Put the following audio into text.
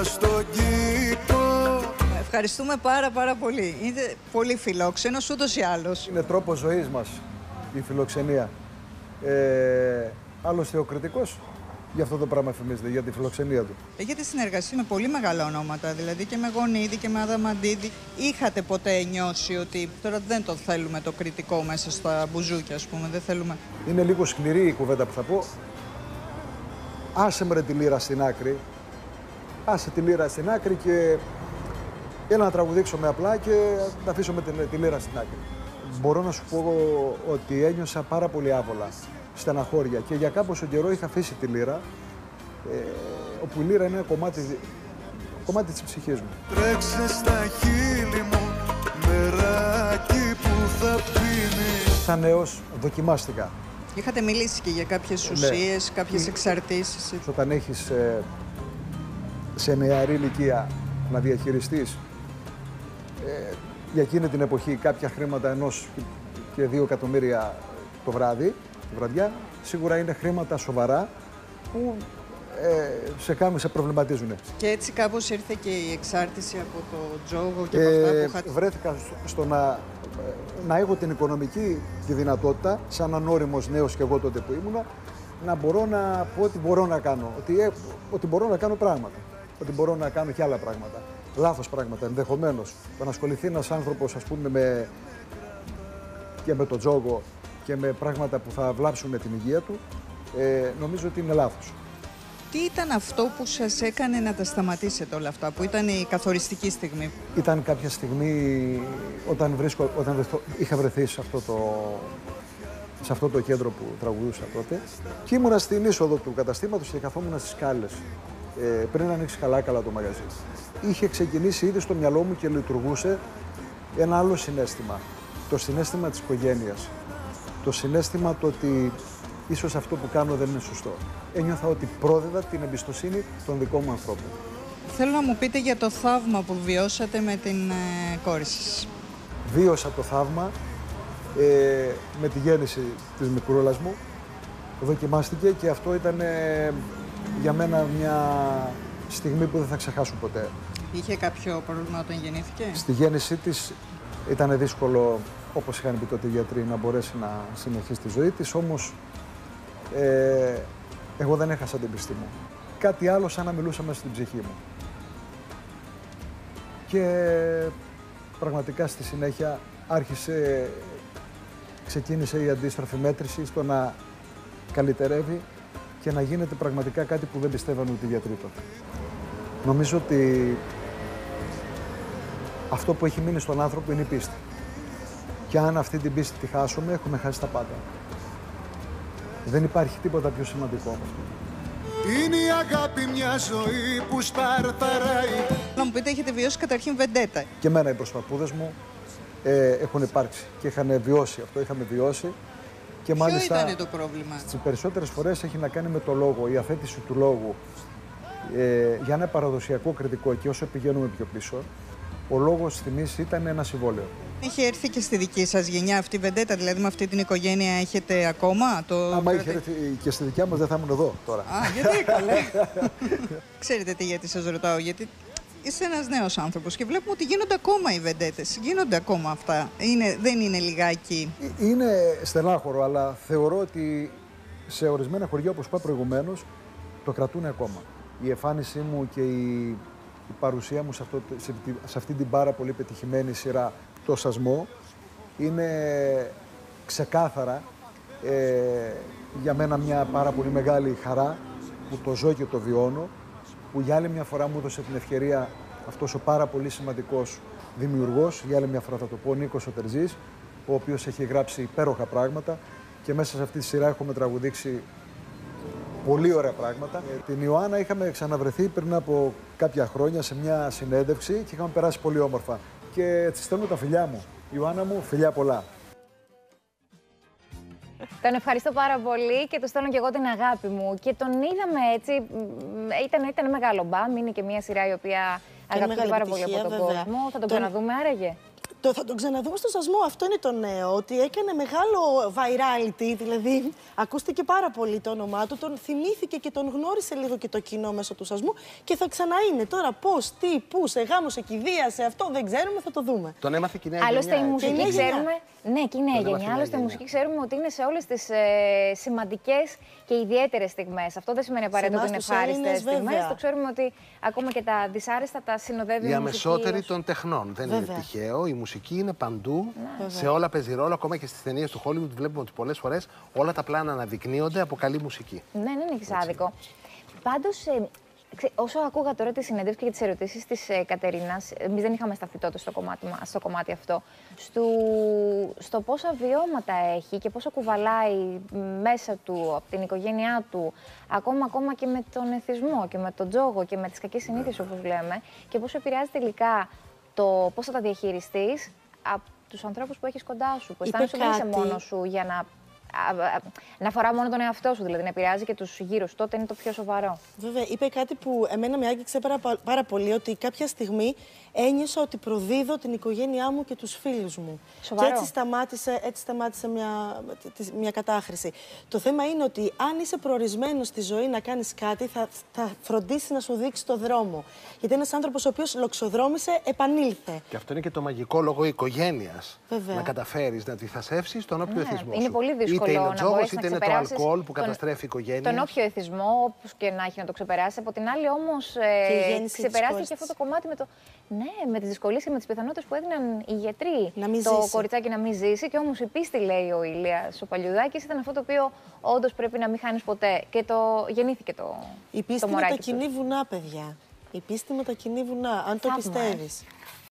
μέσα στον κήπο Ευχαριστούμε πάρα πάρα πολύ. Είναι πολύ φιλόξενος ούτως ή άλλως. Είναι τρόπος ζωής μας η φιλοξενία. Ε, άλλωστε ο κριτικός για αυτό το πράγμα φημίζεται, για τη φιλοξενία του. Έχετε συνεργασία με πολύ μεγάλα ονόματα, δηλαδή και με Γονίδη και με Αδαμαντίδη. Είχατε ποτέ νιώσει ότι τώρα δεν το θέλουμε το κριτικό μέσα στα μπουζούκια, ας πούμε, δεν θέλουμε; Είναι λίγο σκληρή η κουβέντα που θα πω. Άσε με ρε τη λύρα στην άκρη. Άσε τη λύρα στην άκρη και έλα να τραγουδήξουμε απλά και να αφήσουμε τη, τη λύρα στην άκρη. Μπορώ να σου πω ότι ένιωσα πάρα πολύ άβολα, στεναχώρια και για κάποιο καιρό είχα αφήσει τη λύρα, ε, όπου η λύρα είναι ένα κομμάτι, κομμάτι της ψυχής μου. Τρέξε στα χείλη μου Νεράκι που θα πίνεις Σαν νέος δοκιμάστηκα. Είχατε μιλήσει και για κάποιες Ναι. ουσίες, κάποιες Ε, εξαρτήσεις. έτσι. Όταν έχεις ε, σε νεαρή ηλικία να διαχειριστείς ε, για εκείνη την εποχή κάποια χρήματα ενός και δύο εκατομμύρια το βράδυ, τη βραδιά, σίγουρα είναι χρήματα σοβαρά που ε, σε κάνουν, σε προβληματίζουν. Και έτσι κάπως ήρθε και η εξάρτηση από το τζόγο και από αυτά Ε, που είχατε. βρέθηκα στο- στο να, να έχω την οικονομική τη δυνατότητα, σαν ανώριμος νέος και εγώ τότε που ήμουνα, να μπορώ να πω ότι μπορώ να κάνω. Ότι, ε, ότι μπορώ να κάνω πράγματα. Ότι μπορώ να κάνω και άλλα πράγματα. Λάθος πράγματα ενδεχομένως. Το να ασχοληθεί ένας άνθρωπος, ας πούμε, με, και με το τζόγο και με πράγματα που θα βλάψουν την υγεία του, ε, νομίζω ότι είναι λάθος. Τι ήταν αυτό που σας έκανε να τα σταματήσετε όλα αυτά, που ήταν η καθοριστική στιγμή; Ήταν κάποια στιγμή όταν, βρίσκω, όταν βρεθώ- είχα βρεθεί σε αυτό, το, σε αυτό το κέντρο που τραγουδούσα τότε και ήμουνα στην είσοδο του καταστήματος και καθόμουν στις σκάλες ε, πριν ανοίξει καλά καλά το μαγαζί. Είχε ξεκινήσει ήδη στο μυαλό μου και λειτουργούσε ένα άλλο συνέστημα. Το συνέστημα της οικογένειας. Το συνέστημα το ότι ίσως αυτό που κάνω δεν είναι σωστό. Ένιωθα ότι πρόδεδα την εμπιστοσύνη των δικών μου ανθρώπων. Θέλω να μου πείτε για το θαύμα που βιώσατε με την ε, κόρη σας. βίωσα το θαύμα ε, με τη γέννηση της μικρούλας μου. Δοκιμάστηκε και αυτό ήταν ε, για μένα μια στιγμή που δεν θα ξεχάσω ποτέ. Είχε κάποιο πρόβλημα όταν γεννήθηκε; Στη γέννησή της ήταν δύσκολο, όπως είχαν πει τότε οι γιατροί, να μπορέσει να συνεχίσει τη ζωή της, όμως ε, εγώ δεν έχασα την πίστη μου. Κάτι άλλο σαν να μιλούσα μέσα στην ψυχή μου. Και πραγματικά στη συνέχεια άρχισε, ξεκίνησε η αντίστροφη μέτρηση στο να καλυτερεύει και να γίνεται πραγματικά κάτι που δεν πιστεύαν ούτε οι γιατροί τότε. Νομίζω ότι αυτό που έχει μείνει στον άνθρωπο είναι η πίστη. Και αν αυτή την πίστη τη χάσουμε, έχουμε χάσει τα πάντα. Δεν υπάρχει τίποτα πιο σημαντικό από αυτό. Είναι η αγάπη μια ζωή που σπαρταράει Θέλω να μου πείτε, έχετε βιώσει καταρχήν βεντέτα; Και εμένα οι προσπαπούδες μου ε, έχουν υπάρξει και είχαν βιώσει αυτό, είχαμε βιώσει. Και Ποιο μάλιστα ήταν το πρόβλημα; τις περισσότερες φορές έχει να κάνει με το λόγο, η αθέτηση του λόγου. Ε, για ένα παραδοσιακό κριτικό και όσο πηγαίνουμε πιο πίσω, ο λόγος τιμής ήταν ένα συμβόλαιο. Είχε έρθει και στη δική σας γενιά αυτή η βεντέτα, δηλαδή με αυτή την οικογένεια έχετε ακόμα το... Άμα είχε κράτη- έρθει και στη δικιά μας δεν θα ήμουν εδώ τώρα. Α, γιατί καλέ. Ξέρετε τι γιατί σας ρωτάω, γιατί είστε ένας νέος άνθρωπος και βλέπουμε ότι γίνονται ακόμα οι βεντέτες, γίνονται ακόμα αυτά. Είναι, δεν είναι λιγάκι. Ε, Είναι στενάχωρο, αλλά θεωρώ ότι σε ορισμένα χωριά, όπως είπα προηγουμένως, το κρατούν ακόμα. Η εμφάνισή μου και η, η παρουσία μου σε, αυτό, σε, τη- σε αυτή την πάρα πολύ πετυχημένη σειρά, το Σασμό, είναι ξεκάθαρα ε, για μένα μια πάρα πολύ μεγάλη χαρά που το ζω και το βιώνω, που για άλλη μια φορά μου έδωσε την ευκαιρία αυτός ο πάρα πολύ σημαντικός δημιουργός, για άλλη μια φορά θα το πω, Νίκος Οτερζής, ο οποίος έχει γράψει υπέροχα πράγματα και μέσα σε αυτή τη σειρά έχουμε τραγουδήξει πολύ ωραία πράγματα. Ε, Την Ιωάννα είχαμε ξαναβρεθεί πριν από κάποια χρόνια σε μια συνέντευξη και είχαμε περάσει πολύ όμορφα. Και τη στέλνω τα φιλιά μου. Ιωάννα μου, φιλιά πολλά. Τον ευχαριστώ πάρα πολύ και του στέλνω και εγώ την αγάπη μου. Και τον είδαμε έτσι. μ, Ήταν, ήταν μεγάλο μπαμ. Είναι και μια σειρά η οποία αγαπείται μεγάλη πάρα πολύ από επιτυχία, τον βέβαια. κόσμο. Θα τον Τον- ξαναδούμε άραγε. Το, θα τον ξαναδούμε στο σασμό. Αυτό είναι το νέο. Ότι έκανε μεγάλο virality. Δηλαδή, ακούστηκε πάρα πολύ το όνομά του. Τον θυμήθηκε και τον γνώρισε λίγο και το κοινό μέσω του σασμού. Και θα ξαναείνε. Τώρα πώς, τι, πού, σε γάμο, σε κηδεία, σε αυτό δεν ξέρουμε, θα το δούμε. Τον έμαθε και η νέα Άλλωστε η γενιά, έτσι. μουσική Και η νέα ξέρουμε. Ναι, και η νέα Τον έμαθε η γενιά. νέα Άλλωστε η γενιά. μουσική ξέρουμε ότι είναι σε όλες τις ε, σημαντικές και ιδιαίτερες στιγμές. Αυτό δεν σημαίνει απαραίτητα ότι είναι εμάς τους ευχάριστες Έλληνες, στιγμές. βέβαια. Το ξέρουμε ότι ακόμα και τα δυσάρεστα τα συνοδεύει Η η αμεσότερη μουσική. των τεχνών. Δεν Βέβαια. είναι τυχαίο. Η μουσική είναι παντού. Σε όλα παίζει ρόλο. Ακόμα και στις ταινίες του Hollywood βλέπουμε ότι πολλές φορές όλα τα πλάνα αναδεικνύονται από καλή μουσική. Ναι, δεν είναι εξάδικο. Πάντως, όσο ακούγα τώρα τη συνέντευξη και τις ερωτήσεις της ε, Κατερίνας, εμείς δεν είχαμε σταθεί τότε στο κομμάτι, μα- στο κομμάτι αυτό, στο, στο πόσα βιώματα έχει και πόσο κουβαλάει μέσα του, από την οικογένειά του, ακόμα, ακόμα και με τον εθισμό και με τον τζόγο και με τις κακές συνήθειες όπως λέμε και πόσο επηρεάζει τελικά το πώς θα τα διαχειριστείς από τους ανθρώπους που έχεις κοντά σου, που Είπε αισθάνεσαι δεν είσαι κάτι. μόνος σου για να, α, α, να αφορά μόνο τον εαυτό σου, δηλαδή να επηρεάζει και τους γύρω σου, τότε είναι το πιο σοβαρό. Βέβαια, είπε κάτι που εμένα με άγγιξε πάρα, πάρα πολύ, ότι κάποια στιγμή ένιωσα ότι προδίδω την οικογένειά μου και τους φίλους μου. Σοβαρό. Και έτσι σταμάτησε, έτσι σταμάτησε μια, τη- μια κατάχρηση. Το θέμα είναι ότι αν είσαι προορισμένος στη ζωή να κάνεις κάτι, θα, θα φροντίσεις να σου δείξει το δρόμο. Γιατί ένας άνθρωπος ο οποίος λοξοδρόμησε, επανήλθε. Και αυτό είναι και το μαγικό λόγο οικογένειας. Βέβαια. Να καταφέρεις να αντιθασεύσεις τον όποιο Ναι, εθισμό. είναι σου. πολύ δύσκολο Είτε είναι ο να τζόγος, μπορείς είτε να είναι το ξεπεράσεις αλκοόλ που τον- καταστρέφει οικογένειε. Τον όποιο εθισμό, όπως και να έχει να το ξεπεράσει. Από την άλλη, όμως, Και η ε, γέννηση της ξεπεράστηκε κόρης αυτό της. το κομμάτι με το. Ναι, με τις δυσκολίες και με τις πιθανότητες που έδιναν οι γιατροί. Να μην το ζήσει. κοριτσάκι να μην ζήσει. Και όμως η πίστη, λέει ο Ηλίας ο Παλιουδάκης, ήταν αυτό το οποίο όντως πρέπει να μην χάνεις ποτέ. Και το γεννήθηκε το. Η το πίστη μωράκι μετακινεί βουνά, παιδιά. Η πίστη μετακινεί βουνά, αν το Θαύμα, ε. πιστεύεις.